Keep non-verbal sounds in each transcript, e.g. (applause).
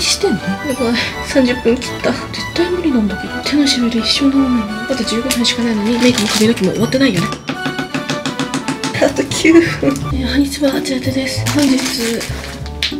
何してんの？やばい。30分切った。絶対無理なんだけど。手のしびれ一生治らないのあと15分しかないのにメイクも髪の毛も終わってないよね。あと9分。えー、ハニツバハチアテです。本日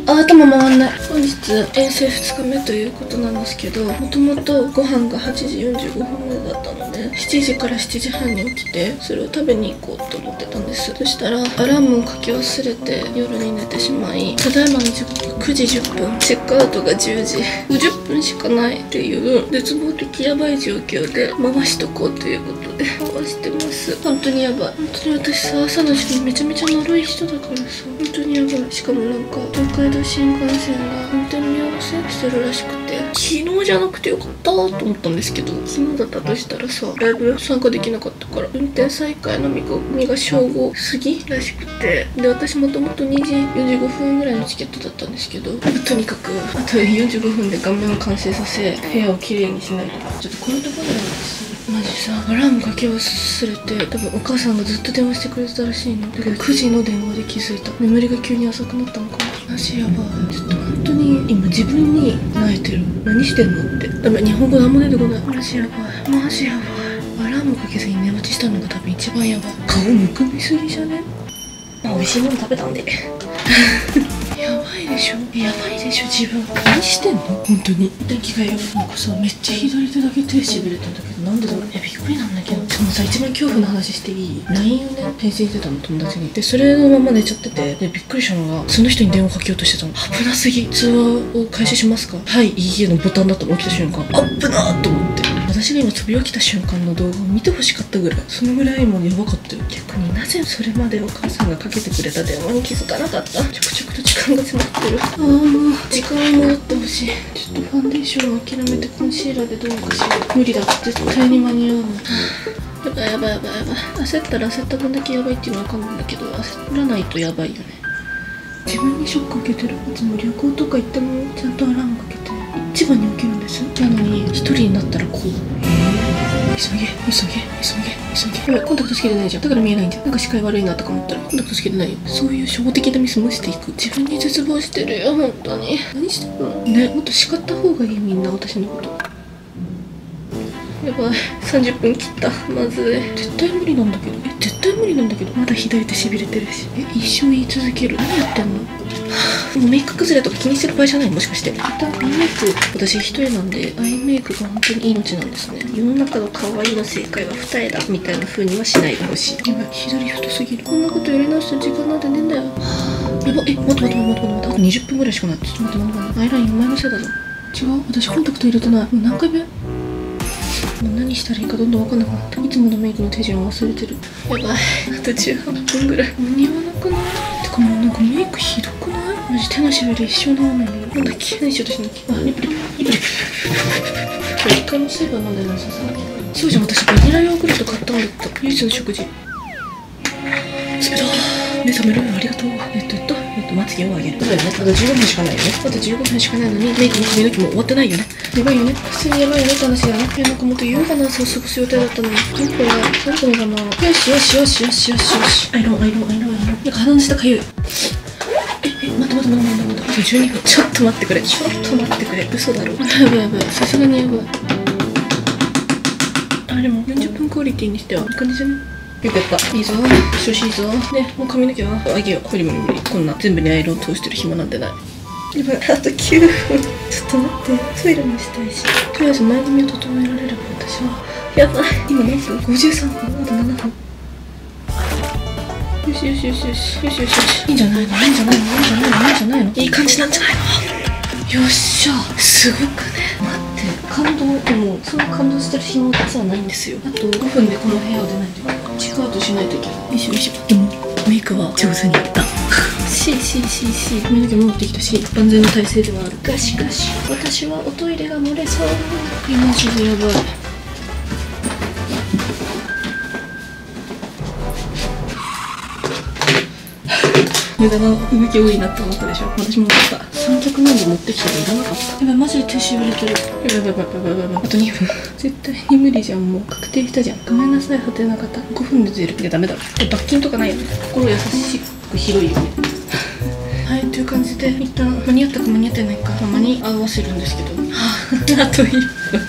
あ頭回んない。本日遠征2日目ということなんですけどもともとご飯が8時45分目だったので7時から7時半に起きてそれを食べに行こうと思ってたんです。そしたらアラームをかけ忘れて夜に寝てしまいただいまの時刻9時10分チェックアウトが10時50分しかないっていう絶望的やばい状況で回しとこうということで回してます。本当にやばい。本当に私さ朝の時間めちゃめちゃ呪い人だからさ本当にやばい。しかもなんか東海道新幹線が運転見合わせしてるらしくて昨日じゃなくてよかったと思ったんですけど昨日だったとしたらさライブ参加できなかったから運転再開の見込みが正午過ぎらしくてで私もともと2時45分ぐらいのチケットだったんですけどとにかくあと45分で画面を完成させ部屋をきれいにしないと。ちょっとこういうところなんです。マジさアラームかけ忘れて多分お母さんがずっと電話してくれてたらしいの。だけど9時の電話で気づいた。眠りが急に浅くなったのかマジやばい。ちょっと本当に今自分に泣いてる。何してんのって。ダメ日本語何も出てこない。マジやばい。マジやばいアラームかけずに寝落ちしたのが多分一番やばい。顔むくみすぎじゃね？まあ美味しいもの食べたんで (laughs) やばいでしょ。やばいでしょ。自分何してんの？本当に。電気がやなんかさめっちゃ左手だけ手しびれてんだけどなんでだろう。えびっくりなんだけど。しかもさ一番恐怖の話していい LINE をね返信してたの。友達にでそれのまま寝ちゃっててでびっくりしたのがその人に電話かけようとしてたの。危なすぎ。通話を開始しますか？はい。いいえのボタンだったの。起きた瞬間。あっぶなーと思って私が今飛び起きた瞬間の動画を見てほしかったぐらいそのぐらいもうやばかったよ。逆になぜそれまでお母さんがかけてくれた電話に気づかなかった。着々と時間が詰まってるああもう時間に戻ってほしいちょっとファンデーションを諦めてコンシーラーでどうにかしよう無理だ絶対に間に合わないやばいやばいやばい。やばい焦ったら焦った分だけやばいっていうのは分かんないんだけど焦らないとやばいよね。自分にショック受けてる。いつも旅行とか行ってもちゃんとアラームかけて一番に起きるんです。なのに一人になったらこう。急げ急げ急げ急げ。やばいコンタクトつけてないじゃん。だから見えないんだよなんか視界悪いなとか思ったら。コンタクトつけてないよ。そういう初歩的なミスもしていく。自分に絶望してるよ本当に。何してんの？ねもっと叱った方がいいみんな私のことやばい。30分切った。まずい。絶対無理なんだけど。え絶対無理なんだけど。まだ左手しびれてるし。え一生言い続ける。何やってんの？で (sighs) もメイク崩れとか気にしてる場合じゃないもしかして。またアイメイク。私一人なんでアイメイクが本当に命なんですね。世の中の可愛いの正解は二重だみたいな風にはしないでほしい。やばい左太すぎる。こんなことやり直す時間なんてねえんだよ。やばえ待って待って待って待って待って。あと20分ぐらいしかない。ちょっと待って待って待って。アイラインお前のせいだぞ。違う？私コンタクト入れてない。もう何回目？何したらいいかどんどん分かんなくなったいつものメイクの手順忘れてる。やばい。あと18分ぐらい。間に合わなくない？てかもうなんかメイクひどくない？マジ手のしびれ一生治らないのなんだっけ？何しようとしなきゃあリップリップリップリップ今日一回も水分飲んでない。ささそうじゃん私バニラヨーグルト買ったんだった。唯一の食事。スピード。目覚めろよありがとう。えっととえっとまつげをあげる。そうだよね。あと15分しかないよね。あと15分しかないのにメイクも髪の毛も終わってないよね。やばいよね。普通にやばいよねって話だよね。なんかもっと優雅な朝を過ごす予定だったのに。どこがどこのかなよしよしよしよしよしよし。アイロンアイロンアイロンアイロンなんか鼻の下かゆい。ええ待って待って待って待って待って。あと12分。ちょっと待ってくれ。ちょっと待ってくれ。嘘だろ。やば (laughs) いやばいさすがにやばい。あでも40分クオリティにしてはいい感じじゃねよくやったいいぞ調子いいぞねもう髪の毛はあげよう無理無理無理こんな全部にアイロン通してる暇なんてないやばいあと9分ちょっと待ってトイレもしたいしとりあえず前髪を整えられれば私はやばい今何分 ?53 分あと7分よしよしよしよしよしよしよしいいんじゃないのいいんじゃないのいいんじゃないのいいんじゃないのいい感じなんじゃないのよっしゃすごくね待って感動でもその感動してる暇実はないんですよあと5分でこの部屋を出ないといけないチェックアウトしないといけない。よいしょよいしょ。でもメイクは上手にいった。しししし髪の毛戻ってきたし万全の体勢ではある。がしかし私はおトイレが漏れそう。いやマジでやばい。無駄な動き多いなって思ったでしょ。私も思った三脚なんで持ってきたらいらなかった。やばいマジで手しびれてる。やばいやばいやばいやばいあと2分。絶対に無理じゃんもう確定したじゃん。ごめんなさいはてな方5分で出る。いやダメだ。ろえ罰金とかないよね。心優しく広いよね。はいという感じで一旦間に合ったか間に合ってないか間に合わせるんですけど。は (laughs) ああと1分。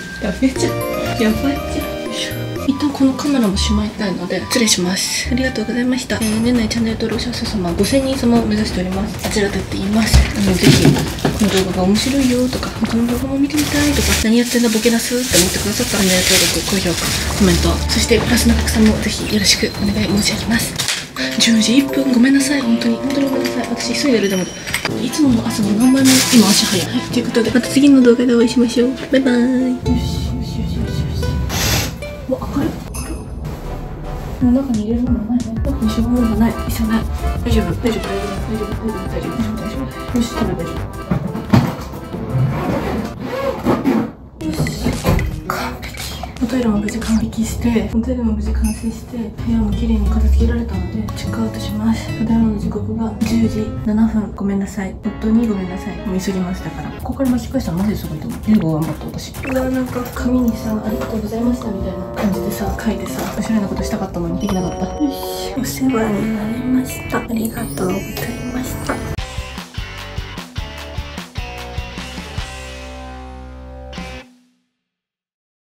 (laughs) やべじゃん。やばい一旦このカメラもしまいたいので失礼します。ありがとうございました、えー、年内チャンネル登録者数様5000人様を目指しております。あちらとって言います。あのぜひこの動画が面白いよとか他の動画も見てみたいとか何やってんだボケなすって思ってくださったらチャンネル登録高評価コメントそしてプラスの拡散もぜひよろしくお願い申し上げます。10時1分ごめんなさい。本当に本当にごめんなさい。私急いでるでもいつもの朝の何倍も今足早い、はい、ということでまた次の動画でお会いしましょう。バイバーイ。わ明るいの中に入れるものないね中に絞るものない。一緒ない大丈夫。大丈夫。大丈夫。大丈夫。大丈夫。大丈夫。よし食べ大丈夫。よしおトイレも無事完璧しておトイレも無事完成して部屋も綺麗に片付けられたのでチェックアウトします。ただいまの時刻が10時7分。ごめんなさい。本当にごめんなさい。もう急ぎましたから。ここから巻き返したらマジですごいと思う。全部頑張った私。うわなんか紙にさありがとうございましたみたいな感じでさ書いてさおしゃれなことしたかったのにできなかった。よしお世話になりました。ありがとうございました